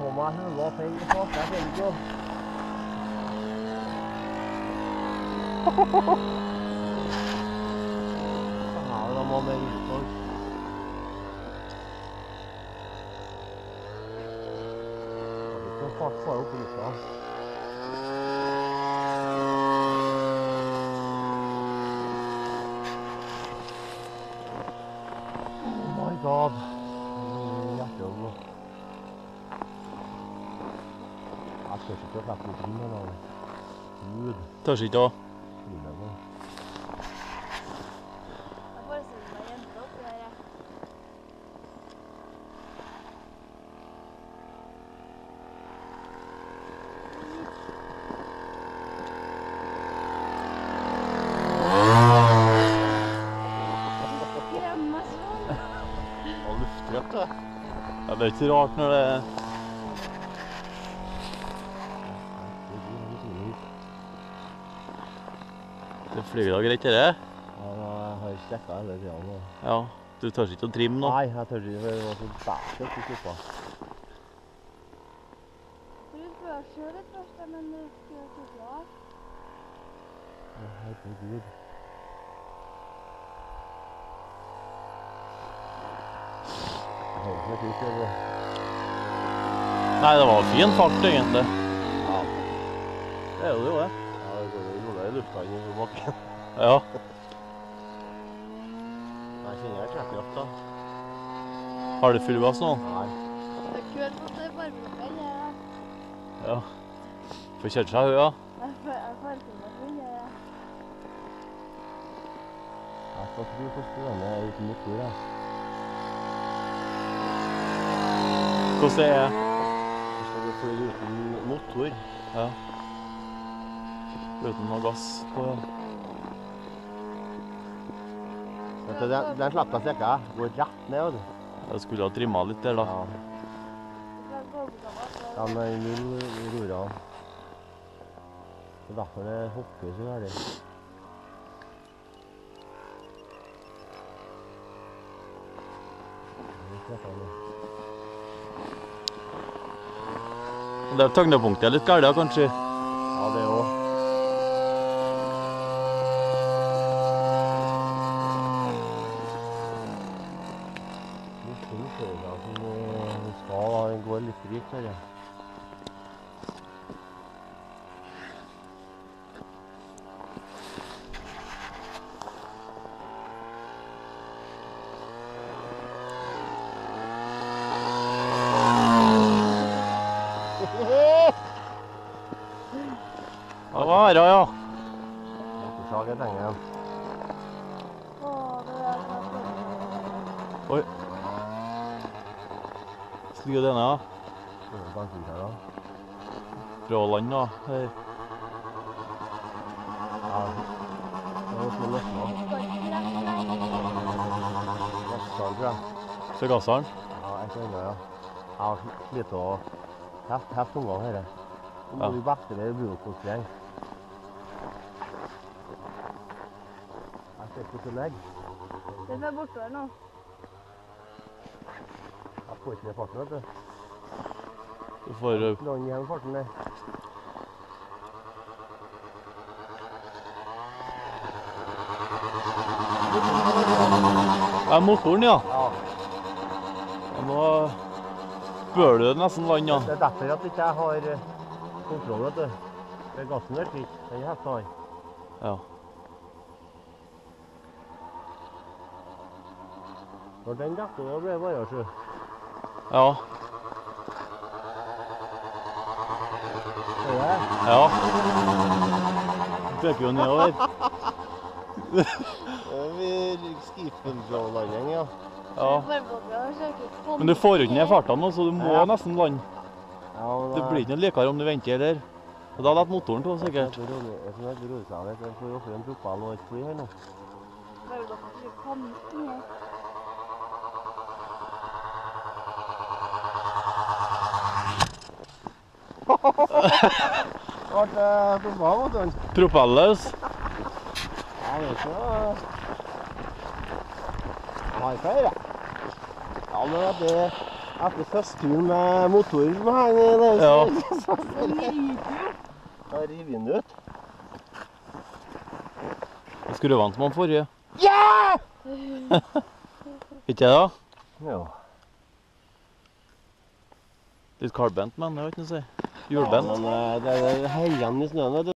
meg høla og feil og svarte. Jeg feil ikke jo. Ja, da må vi ut og Så fart får jeg opp i lufta. Oh my god. Hjertet nå. Jeg tør ikke å slippe her nå. Gud, Tør ikke å. Ja, det er ikke rart når det Det flyr da greit, det? Ja, men jeg har sjekka hele tida nå. Ja. Du tør ikke å trimme nå? Nei, jeg tør ikke. for Det var så bæsjet i suppa. Du å kjøre først, men du skal ikke klare. Herregud. Ikke Nei, det var fin fart, egentlig. Ja. Det er det jo, det. Rolig i lufta inn i bakken. Ja. Jeg kjenner jeg trekker da. Har du full gass nå? Nei. Det er kult at det er da. Ja. Får kjørt seg, hun, ja. Jeg får- jeg her. Jeg skal tro på er uten motor. jeg. Hvordan det er det vi fly uten motor. Ja. Uten noe gass på. Vet du, Den, den slapp seg ikke. Går rett ned. du. Jeg skulle ha trimma litt der, da. Ja. Er null rora. Det er derfor det hopper så gærent. Det Tyngdepunktet er litt galt, kanskje. Motoren kjører jeg som den skal. gå litt rikt, her. hva er det, ja? Motorsag er tengen. Å, det er så Oi. Sliger denne, ja. Det er ganske her, da. Fra land, da. Her. Ja. Det var så løsna. Skal ikke ja. Fra land, da. Her. Til gasseren. Ja, jeg kjenner ja. Jeg har slitt å hefte heft ungene her. Nå må vi bekte det brokostgjeng. Jeg ser ikke til legg. Den er bortover nå. Jeg får ikke ned farten, vet du. Du får uh, Land igjen farten der. Ja, motoren, ja. Ja. Nå bør du nesten land, ja. Det er derfor at ikke har eh, kontroll, vet du. Det er gassen er fikk. Den hefta han. ja. Når den detter, da blir det bare sju. Ja. Ser du det? Ja. Peker jo nedover. Det er Skipenfjordlanding, ja. Ja. Men du får ikke ned farta nå, så du må Ja. nesten lande. ja men Det blir ikke noe likere om du venter heller. Og da detter motoren av, sikkert. Jeg tror det er rolig seg litt. Jeg får ofre en propell og et fly her nå. Bare på at vi kan ikke her. Ble det propell, vet du. Propelløs. Ja, det er ikke noe har five, ja. Ja, men det Etter første turen med motoren som henger i det Ja. så Da river den ut. Jeg skulle vant med den forrige. Ja! Ikke det, da? Ja. Litt kaldbent, men det har ikke noe å si. Ja, Hjulbent. men eh, det er heiene i snøen, vet du.